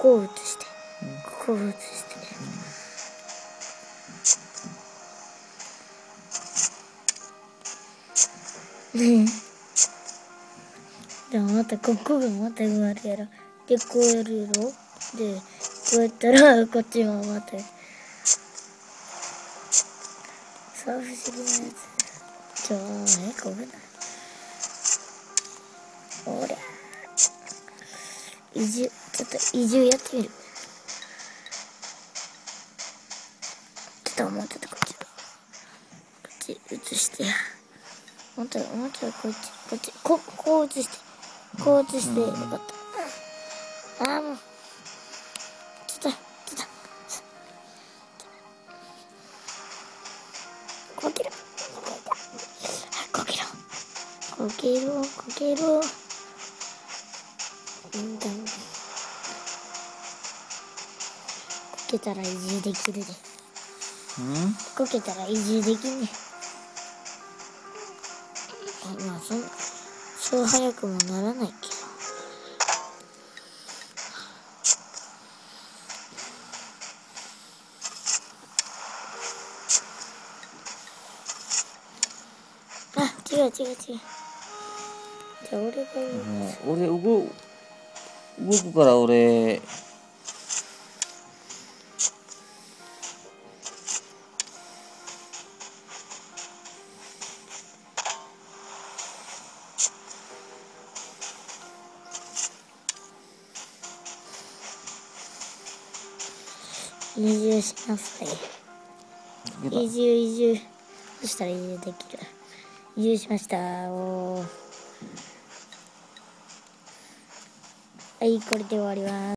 こを移して。ここを移してね。えでもまたここがまた埋まるやろ。でこうやるやろ。でこうやったらこっちもまた。さあ不思議なやつ。じゃあえこぐな。おりゃ移住。ちょっと移住やってみる。ちょっともうちょっとこっち。こっち移して。もうちょっともうちょっとこっちこっち。ここう移して。こう移して。よかった。ああもう。ちょっとちょっと。こけろこけろこけろこけろう。けたら移住できるで。うん？こけたら移住できんねあまあそんそう早くもならないけど。あ違う違う違う。じゃあ俺が。俺動動くから俺移住しなさい。移住移住そしたら移住できる。移住しました。おーはいこれで終わります